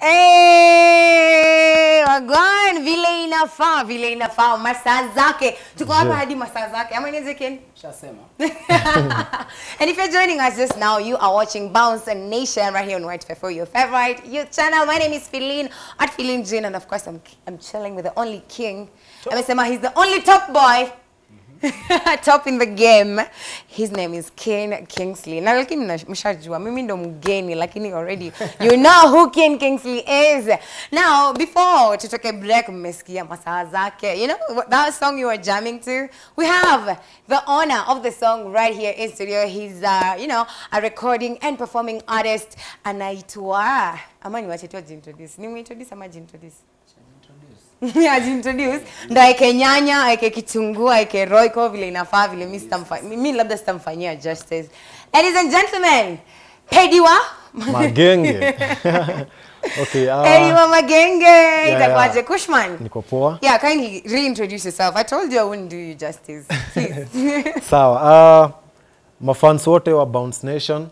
Eh, wagwan vile inafaa vile inafaa masaa zake tuko hapa hadi masaa zake ama nianze Ken? Shasema. and if you're joining us just now, you are watching Bounce and Nation right here on White for your favorite youth channel. My name is Filin at Filin Jane, and of course, I'm I'm chilling with the only king. Amesema he's the only top boy. top in the game. His name is Ken Kingsley. Na lakini mshajua mimi ndo mgeni lakini already you know who Ken Kingsley is. Now before tutoke break mmesikia masaa zake. You know that song you were jamming to? We have the honor of the song right here in studio. He's uh, you know a recording and performing artist anaitwa ama niwache tu ajiintroduce. Nimuintroduce ama ajiintroduce? Ajiintroduce ndo aeke nyanya aeke kitunguu aeke roiko vile inafaa vile mi mi labda sitamfanyia justice. Ladies and gentlemen pediwa magenge. Okay, uh, pediwa magenge itakuwaje? yeah. kushman? Niko poa. Yeah kindly reintroduce yourself. I told you i wouldn't do you justice. Sawa uh, mafans wote wa bounce nation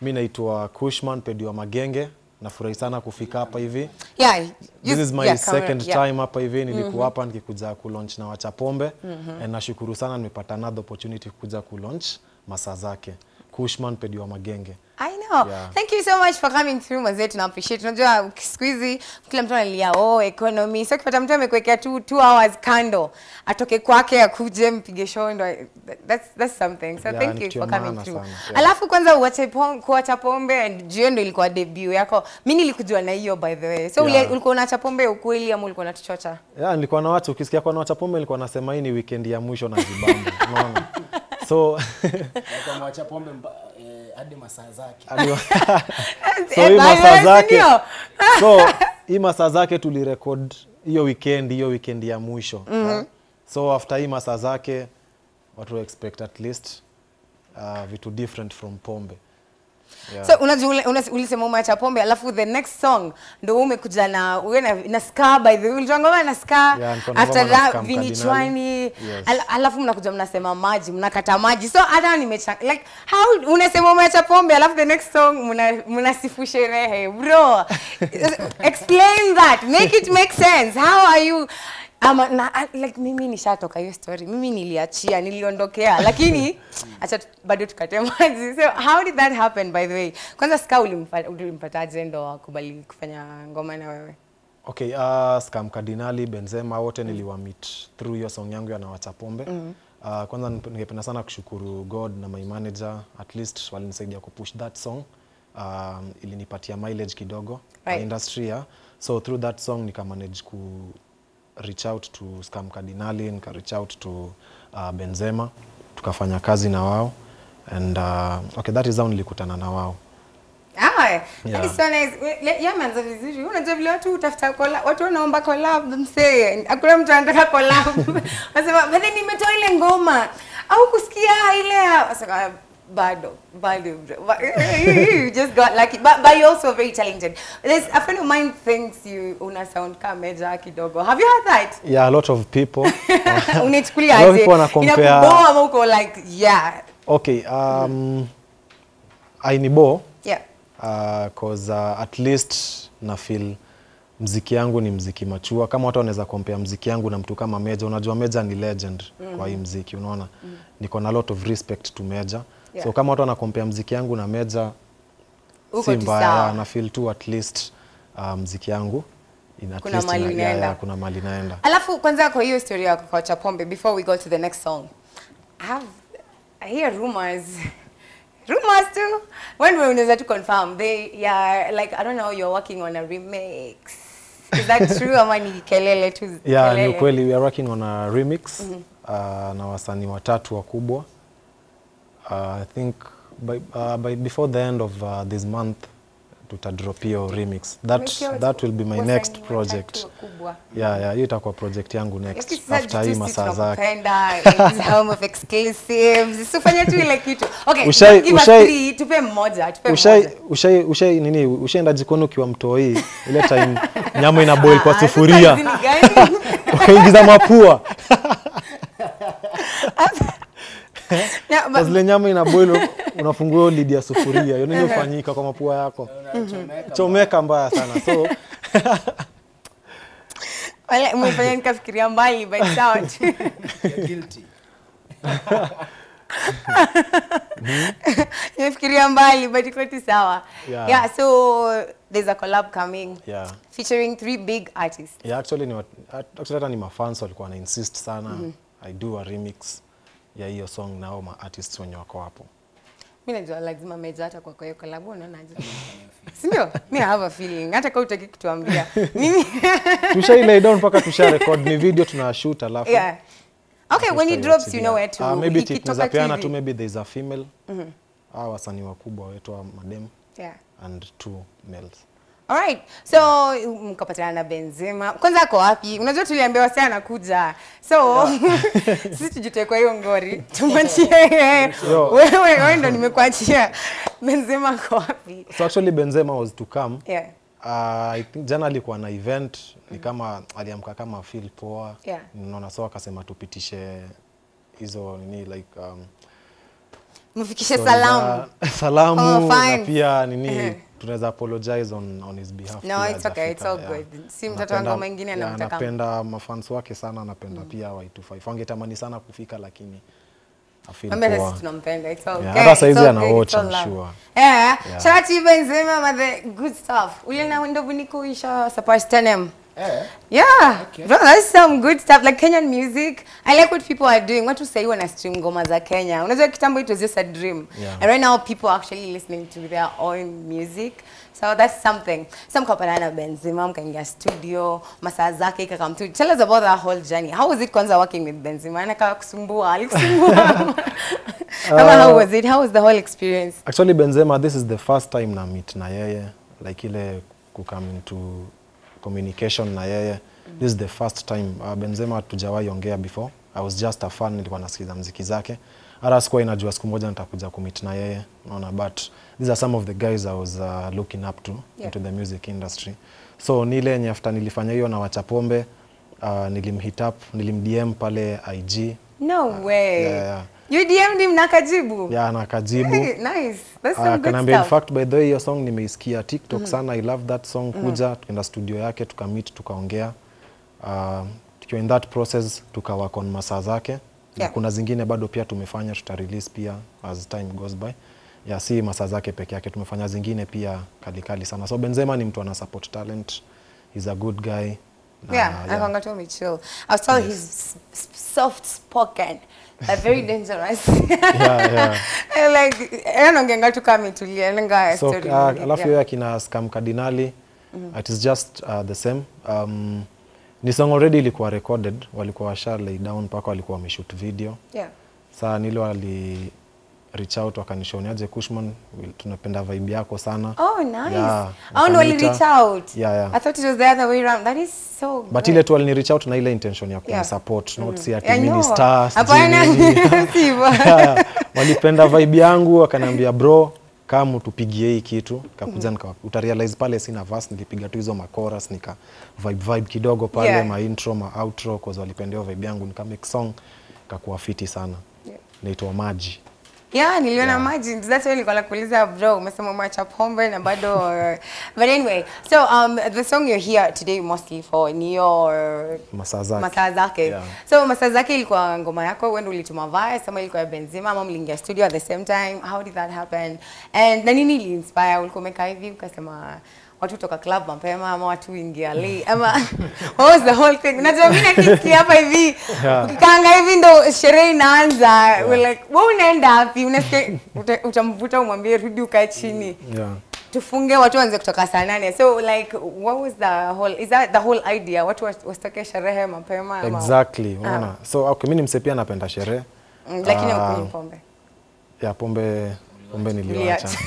mi naitwa kushman pediwa magenge nafurahi sana kufika hapa hivi yeah you, this is my yeah, second yeah. time hapa hivi nilikuwa mm -hmm. hapa nikikuja kulaunch na wachapombe -hmm. nashukuru sana nimepata another opportunity kuja kulaunch masaa zake kushman pedi wa magenge know. Yeah. Thank you so much for coming through mzee, tuna appreciate. Unajua siku hizi kila mtu analia oh economy. So ukipata mtu amekuwekea tu 2 hours kando, atoke kwake akuje mpige show ndo that's that's something. So Yeah, thank you for coming through. sana. Yeah. Alafu kwanza uache pom, kuacha pombe and jio ndo ilikuwa debut yako. Mimi nilikujua na hiyo by the way. So Yeah. ulikuwa unaacha pombe ukweli ama ulikuwa unatuchocha? yeah, nilikuwa na watu ukisikia kwa na wachapombe nilikuwa nasema hii ni weekend ya mwisho na jibamba unaona so akamwacha pombe eh, hadi masaa zake. so hii masaa zake so hii masaa zake tulirekod hiyo weekend hiyo weekend ya mwisho mm-hmm. so after hii masaa zake watu expect at least uh, vitu different from pombe yeah. So unajua ulisema umeacha pombe alafu the next song ndo umekuja na uwe na, na ska by the way ngoma na ska Yeah, after that vinichwani Yes. al, alafu mnakuja mnasema maji mnakata maji. So hata nimecha like how unasema umeacha pombe alafu the next song mna mnasifu sherehe bro. Explain that. Make it make sense. How are you ama na like mimi nishatoka hiyo story mimi niliachia niliondokea lakini acha bado tukate maji. So how did that happen by the way? Kwanza ska ulimpa- ulimpataje ndo akubali kufanya ngoma na wewe? Okay uh, Skam kardinali benzema wote niliwamit through hiyo song yangu ya nawacha pombe. Mm. -hmm. uh, kwanza ningependa sana kushukuru god na my manager at least walinisaidia kupush that song. Um, ilinipatia mileage kidogo Right. industry ya. So through that song nikamanage ku reach out to scam Cardinali, nika reach out to uh, benzema tukafanya kazi na wao and uh, okay that is how nilikutana na wao Ah, Yeah. so nice. Yameanza vizuri. Unajua vile watu utafuta collab, watu wanaomba collab msee. Hakuna mtu anataka collab. Nasema, "But then nimetoa ile ngoma." Au kusikia ile bado bado. You just got lucky. But, but you're also very talented. There's a friend of mine thinks you una sound kama meja kidogo. Have you heard that? Yeah a lot of people. Unachukulia aje? people wana compare- inakuboa uko like yeah. Okay um, ainibo yeah. Uh, cause uh, at least na feel mziki yangu ni mziki machua. Kama watu wanaweza kompea mziki yangu na mtu kama meja unajua meja ni legend mm. kwa hii mziki unaona? Mm. niko na lot of respect to meja Yeah. so kama watu wanakompea mziki yangu na meja Uko si mbaya na feel tu at least uh, mziki yangu at Kuna least yeah, inaenda. kuna mali naenda Alafu kwanza kwa hiyo story ya kuacha pombe before we go to the next song. I have I hear rumors. rumors too. When we unaweza to confirm they yeah like I don't know you're working on a remix. Is that true ama ni kelele tu? yeah ni ukweli we are working on a remix mm -hmm. uh, na wasanii watatu wakubwa i think by, uh, by before the end of uh, this month tutadrop hiyo remix. That, that will be my next project. yeah yeah hiyo itakuwa project yangu next after hii masaa zake. home of exclusives. Usifanye tu ile kitu. Okay, Ushai- ushai- tupe mmoja, tupe ushai mmoja. ushai ushai nini ushaenda jikoni ukiwa mtoi ile time nyama ina boil kwa Ah, sufuria. ukaingiza mapua zile nyama ina boil unafungua lidi lid ya sufuria. Hiyo nini ufanyika kwa mapua yako. Chomeka mbaya sana so. Umefanya nikafikiria mbali but sawa tu nimefikiria mbali but iko tu sawa. Yeah. yeah so there's a collab coming. Yeah. Featuring three big artists. Yeah actually ni actually hata ni mafans walikuwa na insist sana. Mm -hmm. i do a remix ya hiyo song na hao ma artists wenye wako hapo. Mimi najua lazima meja hata kwa kwa hiyo collab unaonaje sindio Mimi I have a feeling. Hata kama utaki kutuambia. Mimi tusha lay down mpaka tusha record. Ni video tuna shoot alafu. Yeah. Okay when he drops you know where to Ah, maybe tunaweza peana tu maybe there is a female. Ah wasanii wakubwa wetu wa madem yeah. and two males Alright. So mkapatana na Benzema. Kwanza ako wapi? Unajua tuliambiwa sasa anakuja. So sisi tujitoe kwa hiyo ngori. Tumwachie yeye. Wewe wewe ndo nimekuachia. Benzema ako wapi? so actually Benzema was to come Yeah. Uh, I think jana alikuwa na event ni kama aliamka kama feel poa Yeah. naona so akasema tupitishe hizo nini like um, Mfikishe so, salamu. salamu Oh, na pia nini Mhm. Tunaweza apologize on, on his behalf No, it's okay, it's all yeah. good. Si mtoto wangu mwingine yeah, anamtaka. anapenda mafans wake sana anapenda pia Y25 wangetamani sana kufika lakini tunampenda. It's okay. Yeah, hata saizi sure. Yeah. Yeah. Shout out to you Benzema the good stuff. Ule na ndovu niko isha support tenem. Eh, Yeah, Okay. bro, that's some good stuff. Like Kenyan music, I like what people are doing. Watu say wana stream ngoma za Kenya. Unajua kitambo it was just a dream. Yeah. And right now people are actually listening to their own music. So that's something. Some kapana na Benzema mkaingia studio, masaa zake ikakam tu. Tell us about that whole journey. How was it kwanza working with Benzema? Anaka kusumbua, alikusumbua. uh, how was it? How was the whole experience? Actually Benzema this is the first time na meet na yeye like ile kukam into communication na yeye this is the first time uh, Benzema hatujawahi ongea before I was just a fan nilikuwa nasikiza mziki zake hata sikuwa inajua siku moja nitakuja kumit na yeye unaona but these are some of the guys I was uh, looking up to Yeah. into the music industry so nile ile yenye after nilifanya hiyo na Wachapombe uh, nilimhit up nilimdm pale IG No way. yeah, yeah. You DM'd him na kajibu? yeah, na akajibu Hey, nice. That's some good stuff. in fact by the way hiyo song nimeisikia tiktok sana. I love that song. Kuja tukaenda studio yake tukamit tukaongea. Uh, tukiwa in that process tukawak on masaa zake. Na Yeah. kuna zingine bado pia tumefanya tuta release pia as time goes by. Ya si masaa zake peke yake tumefanya zingine pia kalikali sana. So benzema ni mtu ana support talent. He's a good guy na, Yeah, yeah. told me chill. I was told he's s- s- soft spoken, but very dangerous. yeah, yeah. like, anaongeanga tu kama itulia, lenga so story. uh, alafu Yeah. akina scam cardinali it is just uh, the same um, ni song already ilikuwa recorded walikuwa washa lay down mpaka walikuwa wameshoot video Yeah. saa nilo wali reach out wakanishoniaje kushman will- tunapenda vibe yako sana Oh, nice. Yeah, oh, want to wakaniita. reach out. Yeah, yeah. I thought it was the other way around. That is so but great. ile tu alini reach out na ile intention ya Yeah. kunisupport not si ati mimi ni star Hapana, nini. si hivyo. Yeah, walipenda vibe yangu wakaniambia bro kama tupigie hii kitu kakuja mm. nika utarealize pale sina verse nilipiga tu hizo makoras nika vibe vibe kidogo pale Yeah. ma intro ma outro cause sababu walipendea vibe yangu nika make song kakuwa fiti sana Yeah. naitwa maji Yeah, niliona Yeah. maji. That's why nilikuwa nakuuliza bro, umesema mwacha pombe na bado uh, but anyway, so um the song you're here today mostly for ni your masaa zake masaa zake Yeah. so masaa zake ilikuwa ngoma yako wewe ndio ulituma verse ama ilikuwa ya Benzema ama mliingia studio at the same time how did that happen and na nini ili inspire ulikuwa umekaa hivi ukasema watu toka club mapema ama watu ingia ali ama what was the whole thing? Unajua mimi kiki hapa hivi. Yeah. ukikaanga hivi ndo sherehe inaanza. We're like wewe unaenda wapi? Unasikia utamvuta umwambie rudi ukae chini. Yeah. tufunge watu waanze kutoka saa nane. So like what was the whole is that the whole idea? Watu was- wasitoke sherehe mapema exactly unaona? So okay mimi ni msee pia napenda sherehe. Mm, lakini uh, pombe. Ya pombe pombe niliwacha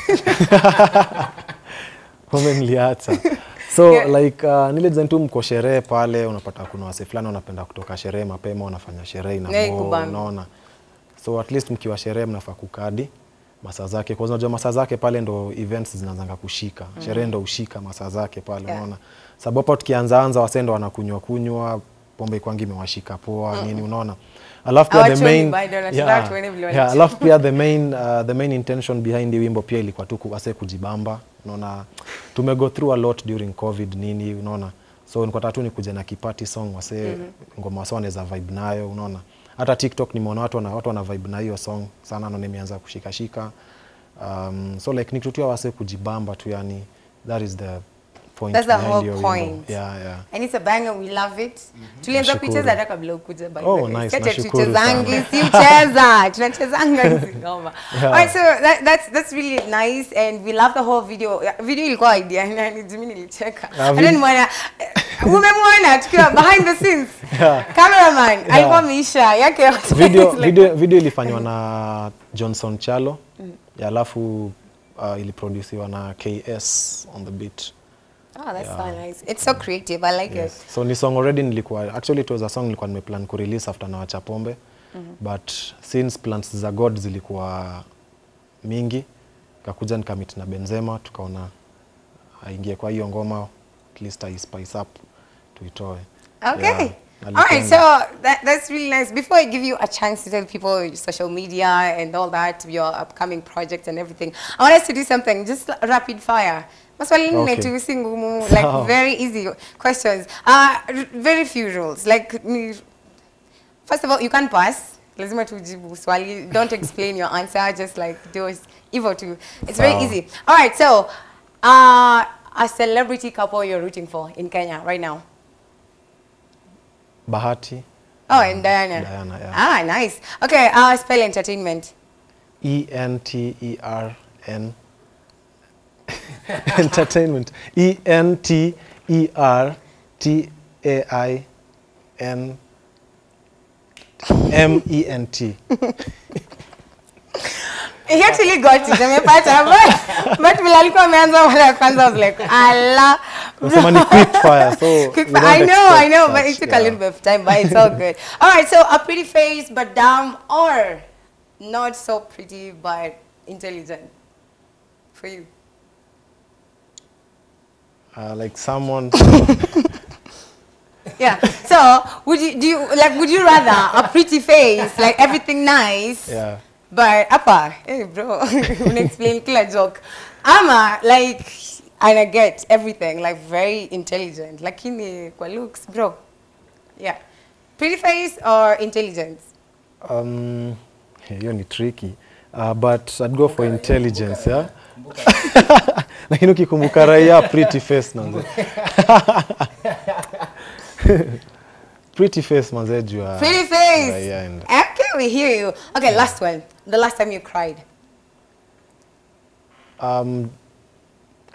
Uliacha. pombe niliacha so Yeah. like uh, nile design tu mko sherehe pale unapata kuna wase fulani wanapenda kutoka sherehe mapema wanafanya sherehe na Yeah, mo, unaona so at least mkiwa sherehe mnafaa kukadi masaa zake kwa unajua masaa zake pale ndo events zinaanza kushika mm. sherehe ndo ushika masaa zake pale Yeah. unaona sababu tukianza anza wase ndo wanakunywa kunywa pombe kwangi imewashika poa mm. nini unaona alafu pia the main yeah, yeah, alafu pia the main uh, the main intention behind hii wimbo pia ilikuwa tu wase kujibamba unaona tumego through a lot during covid nini unaona? So nilikuwa tatu tu nikuje na kipati song wase ngoma wase wanaweza vibe nayo unaona? Hata tiktok nimeona watu wana, watu wana vibe na hiyo song sana naona imeanza kushikashika. Um, so like nikitutia wase kujibamba tu yani that is the point That's the whole point. yeah, yeah. And it's a banger, we love it. Tulianza Nashukuru. kuicheza hata kabla ukuja by Oh, the way. nice, tuchezangi, si ucheza. Tunachezanga hizi ngoma. Yeah. Alright, so that, that's that's really nice and we love the whole video. Video ilikuwa idea nani Jimmy nilicheka. Yeah, I don't wanna umemwona tukiwa behind the scenes. Yeah. Cameraman alikuwa Misha yake yote. video, video, video ilifanywa na Johnson Chalo ya alafu uh, iliproduciwa na KS on the beat Oh, that's so nice. It's so creative. I like yes. it. so ni song already nilikuwa actually it was a song nilikuwa nimeplan kurelease after na wacha pombe Mm -hmm. but since plans za god zilikuwa mingi kakuja nikamit na Benzema tukaona aingie kwa hiyo ngoma at least I spice up tuitoe Okay. Yeah, all right. So that, that's really nice. Before I give you a chance to tell people your social media and all that, your upcoming projects and everything, I want us to do something just rapid fire. Maswali nne Okay. tu, si ngumu, Sawa. like very easy questions. Uh, very few rules. Like, first of all, you can't pass. Lazima tujibu swali. Don't explain your answer. Just like do. Hivyo tu. It's very Sawa. easy. All right. So, uh, a celebrity couple you're rooting for in Kenya right now. Bahati Oh, and Diana. Diana, yeah. Ah, nice. Okay, uh, spell entertainment. E N T E R N entertainment E N T E R T A I N M E N T He actually got it. Amepata. But, but vile alikuwa ameanza mara ya kwanza, I was like, Allah. Nasema ni quick fire so Quick fire. I know, I know, but it took yeah. a little bit of time, but it's all good. All right, so a pretty face but dumb or not so pretty but intelligent for you? Uh, like someone Yeah. So, would you do you like would you rather a pretty face, like everything nice? yeah But apa, hey bro, explain kila joke. Ama like and I get everything, like very intelligent. Lakini kwa looks, bro. Yeah. Pretty face or intelligence? um, hiyo ni tricky uh, but I'd go for intelligence yeah lakini ukikumbuka raia pretty face manze pretty face manze jua Pretty face. raia and Okay, we hear you. Okay, last one. The last time you cried. um,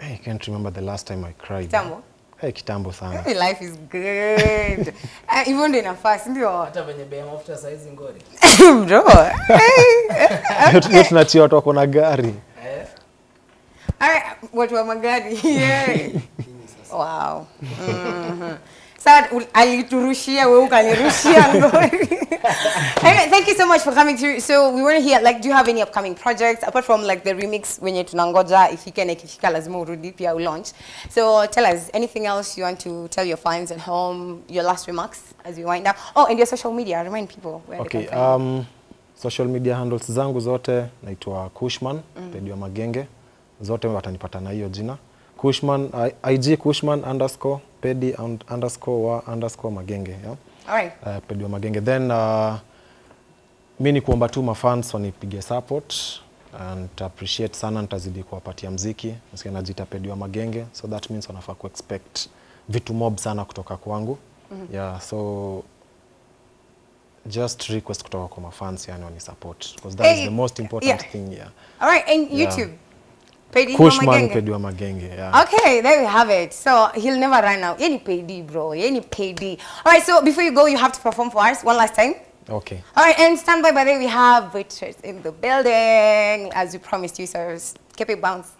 I can't remember the last time I cried Kitambo? hey, kitambo sana Hey, life is good. uh, even a fast ndio. hata venye bei after mafuta saizi ngori bro. Hey. Hiyo tunachia watu wako na gari eh? Watu wa magari. Yeah. wow. Mhm. Sasa ul- aliturushia wewe ukanirushia ngori. anyway, thank you so much for coming through. So we want to hear like do you have any upcoming projects apart from like the remix wenye tunangoja ifike na ikifika lazima urudi pia ulaunch. So tell us anything else you want to tell your fans at home, your last remarks as we wind up. Oh, and your social media, remind people where okay they can find um, social media handles zangu zote naitwa kushman mm. pedi wa magenge zote watanipata na hiyo jina kushman ig kushman underscore pedi underscore wa underscore magenge yeah? Right. uh, pedi wa magenge then uh, mi ni kuomba tu mafans wanipige support and appreciate sana nitazidi kuwapatia mziki nasikia najita pedi wa magenge so that means wanafaa kuexpect vitu mob sana kutoka kwangu mm -hmm. yeah so just request kutoka kwa mafans yani wanisupport because that Hey, is the most important yeah. thing yeah All right, and YouTube Yeah. Pedi kushman pedi magenge yeah. Okay, there we have it. So he'll never run out. Any payday, bro. Any payday. All right. So before you go, you have to perform for us one last time. okay All right, and stand by. By the way, we have waitress in the building, as we promised you. So keep it bounce.